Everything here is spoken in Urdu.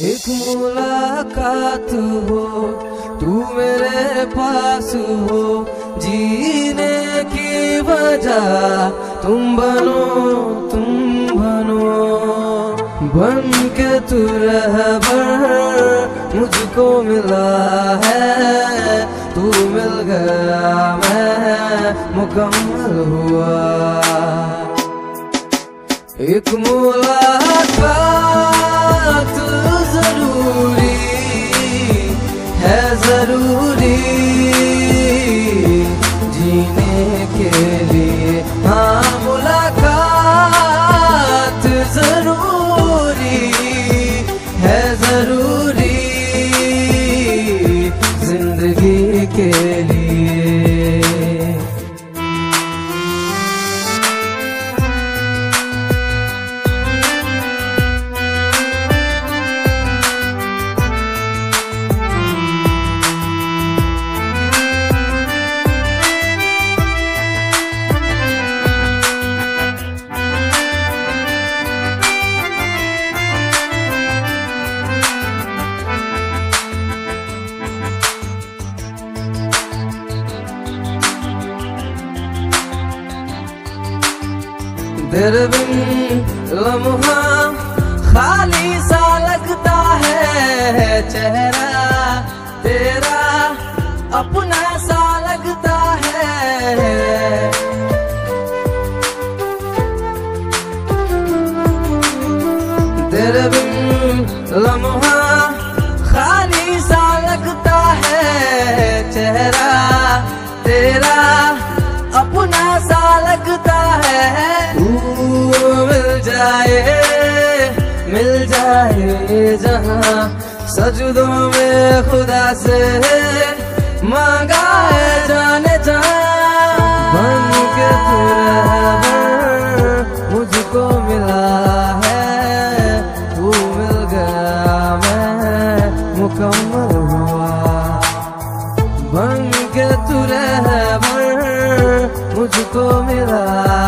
ایک ملاقات ہو، تو میرے پاس ہو۔ جینے کی وجہ تم بنو تم بنو۔ بن کے تو رہبر مجھ کو ملا ہے۔ تو مل گیا میں، مکمل ہوا۔ ایک ملاقات ضروری جینے کے لیے ہاں ملاقات ضروری ہے ضروری زندگی کے تیرے بن لمحہ خالی سا لگتا ہے، چہرہ تیرا اپنا سا لگتا ہے۔ تیرے بن لمحہ جائے، مل جائے جہاں۔ سجدوں میں خدا سے مانگا ہے جانے جہاں بن کے تو رہبر مجھ کو ملا ہے، تو مل گیا میں، مکمل ہوا۔ بن کے تو رہبر مجھ کو ملا